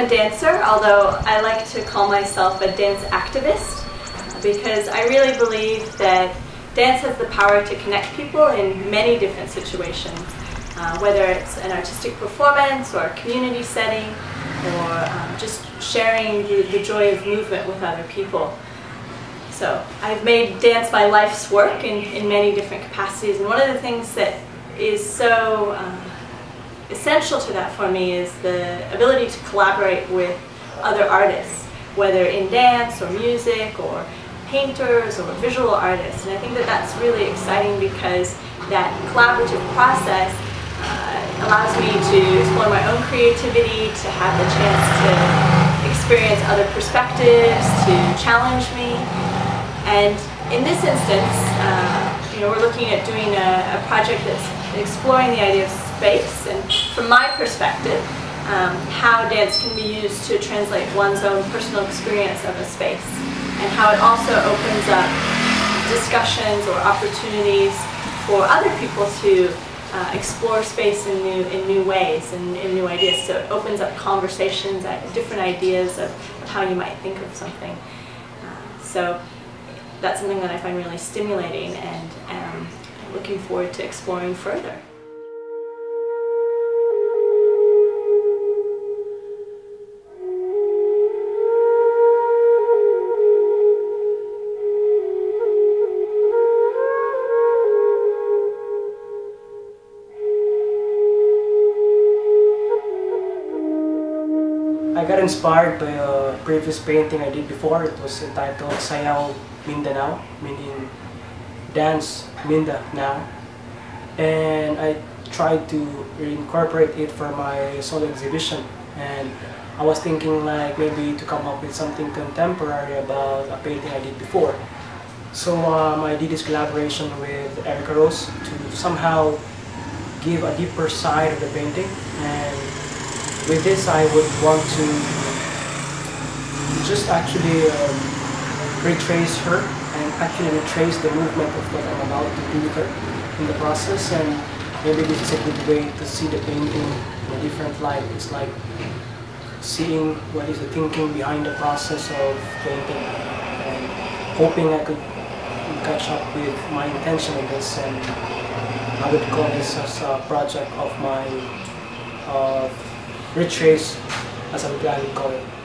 I'm a dancer, although I like to call myself a dance activist because I really believe that dance has the power to connect people in many different situations, uh, whether it's an artistic performance or a community setting or um, just sharing the, the joy of movement with other people. So I've made dance my life's work in, in many different capacities, and one of the things that is so um, essential to that for me is the ability to collaborate with other artists, whether in dance or music or painters or visual artists. And I think that that's really exciting because that collaborative process uh, allows me to explore my own creativity, to have the chance to experience other perspectives, to challenge me, and in this instance, uh, you know, we're looking at doing a, a, project that's exploring the idea of space, and from my perspective, um, how dance can be used to translate one's own personal experience of a space, and how it also opens up discussions or opportunities for other people to uh, explore space in new in new ways and in new ideas. So it opens up conversations, at different ideas of, of how you might think of something. Uh, so that's something that I find really stimulating and um, looking forward to exploring further. I got inspired by a previous painting I did before. It was entitled Sayaw Mindanao, meaning dance Minda now. And I tried to incorporate it for my solo exhibition. And I was thinking like maybe to come up with something contemporary about a painting I did before. So um, I did this collaboration with Erica Rose to somehow give a deeper side of the painting. And with this I would want to just actually um, retrace her and actually retrace the movement of what I'm about to do in the process and maybe this is a good way to see the painting in a different light. It's like seeing what is the thinking behind the process of painting and hoping I could catch up with my intention in this and I would call this as a project of my uh, retrace as I would call it.